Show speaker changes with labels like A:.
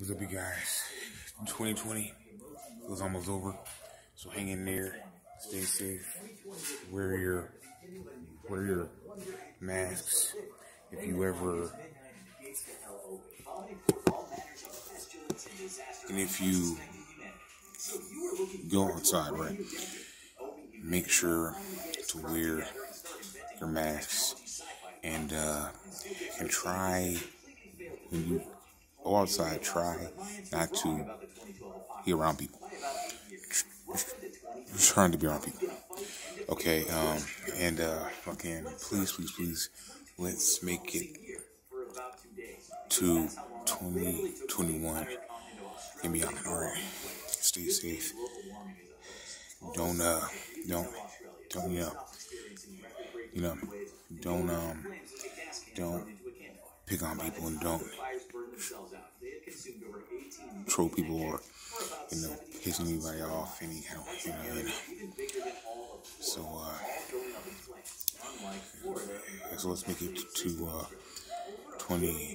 A: What's up, you guys? 2020 was almost over, so hang in there, stay safe, wear your wear your masks. If you ever and if you go outside, right, make sure to wear your masks and uh, and try when you go outside, try not to be around people. Trying to be around people. Okay, um, and uh, fucking, please, please, please, let's make it to 2021 and beyond. All right, stay safe. Don't, uh, don't, don't, you know, you know, don't, um, don't pick on people and don't troll people or you know piss anybody off any kind of you know, you so uh so let's make it to uh 20